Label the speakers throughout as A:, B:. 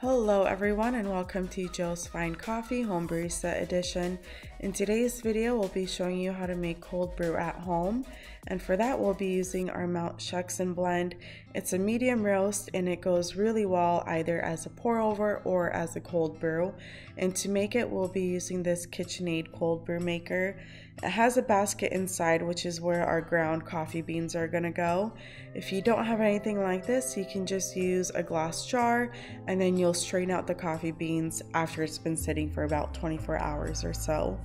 A: Hello everyone and welcome to Joe's Fine Coffee Home Barista Edition. In today's video we'll be showing you how to make cold brew at home and for that we'll be using our Mount Shuksan blend. It's a medium roast and it goes really well either as a pour over or as a cold brew and to make it we'll be using this KitchenAid cold brew maker. It has a basket inside which is where our ground coffee beans are to go. If you don't have anything like this you can just use a glass jar and then you'll strain out the coffee beans after it's been sitting for about 24 hours or so.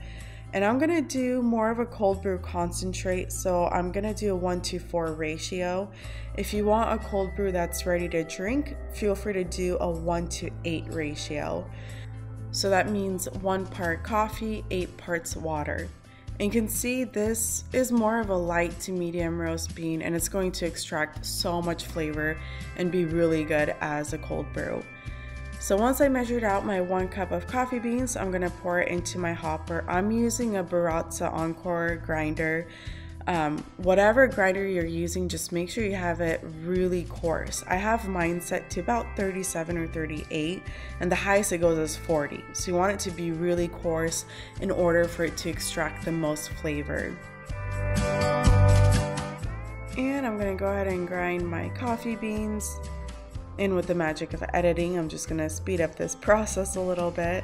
A: And I'm gonna do more of a cold brew concentrate, so I'm gonna do a 1 to 4 ratio. If you want a cold brew that's ready to drink, feel free to do a 1 to 8 ratio. So that means 1 part coffee, 8 parts water. And you can see this is more of a light to medium roast bean and it's going to extract so much flavor and be really good as a cold brew. So once I measured out my one cup of coffee beans, I'm gonna pour it into my hopper. I'm using a Baratza Encore grinder. Um, whatever grinder you're using, just make sure you have it really coarse. I have mine set to about 37 or 38, and the highest it goes is 40. So you want it to be really coarse in order for it to extract the most flavor. And I'm gonna go ahead and grind my coffee beans. And with the magic of editing, I'm just gonna speed up this process a little bit.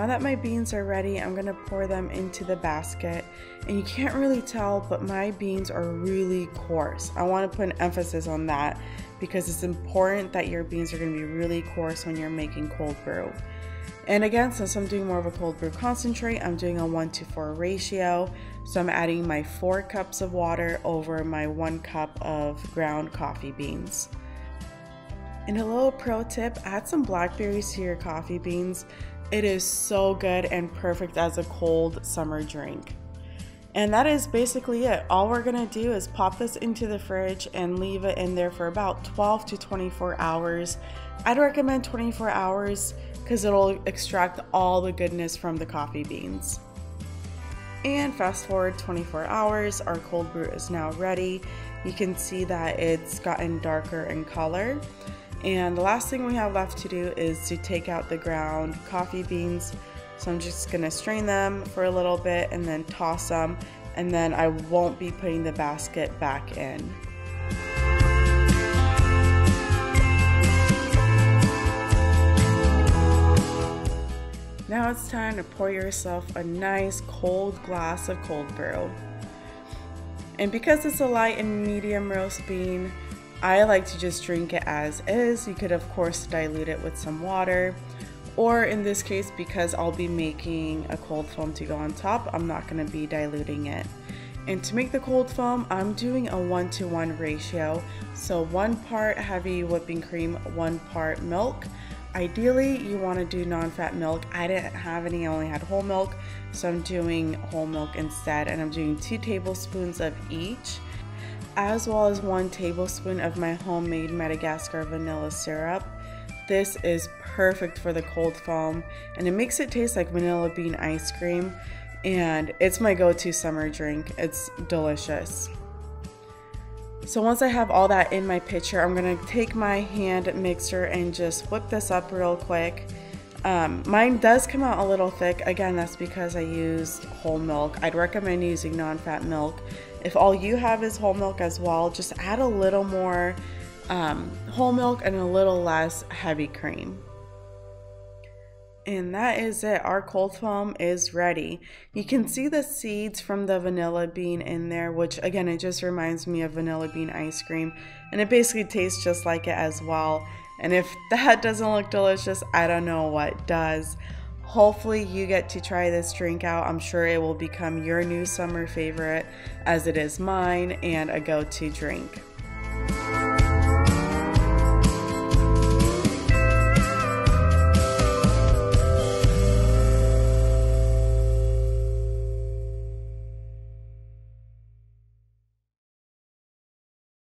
A: Now that my beans are ready, I'm gonna pour them into the basket. And you can't really tell, but my beans are really coarse. I wanna put an emphasis on that because it's important that your beans are gonna be really coarse when you're making cold brew. And again, since I'm doing more of a cold brew concentrate, I'm doing a one to four ratio. So I'm adding my four cups of water over my one cup of ground coffee beans. And a little pro tip, add some blackberries to your coffee beans. It is so good and perfect as a cold summer drink. And that is basically it. All we're gonna do is pop this into the fridge and leave it in there for about 12 to 24 hours. I'd recommend 24 hours because it'll extract all the goodness from the coffee beans. And fast forward 24 hours, our cold brew is now ready. You can see that it's gotten darker in color. And the last thing we have left to do is to take out the ground coffee beans. So I'm just gonna strain them for a little bit and then toss them and then I won't be putting the basket back in. Now it's time to pour yourself a nice cold glass of cold brew. And because it's a light and medium roast bean, I like to just drink it as is. You could of course dilute it with some water or in this case because I'll be making a cold foam to go on top, I'm not going to be diluting it. And to make the cold foam, I'm doing a one to one ratio. So one part heavy whipping cream, one part milk. Ideally, you want to do non-fat milk. I didn't have any, I only had whole milk. So I'm doing whole milk instead and I'm doing two tablespoons of each as well as one tablespoon of my homemade Madagascar vanilla syrup. This is perfect for the cold foam and it makes it taste like vanilla bean ice cream and it's my go-to summer drink. It's delicious. So once I have all that in my pitcher, I'm gonna take my hand mixer and just whip this up real quick. Um, mine does come out a little thick. Again, that's because I used whole milk. I'd recommend using non-fat milk. If all you have is whole milk as well, just add a little more um, whole milk and a little less heavy cream. And that is it. Our cold foam is ready. You can see the seeds from the vanilla bean in there, which again, it just reminds me of vanilla bean ice cream. And it basically tastes just like it as well. And if that doesn't look delicious, I don't know what does. Hopefully, you get to try this drink out. I'm sure it will become your new summer favorite, as it is mine and a go to drink.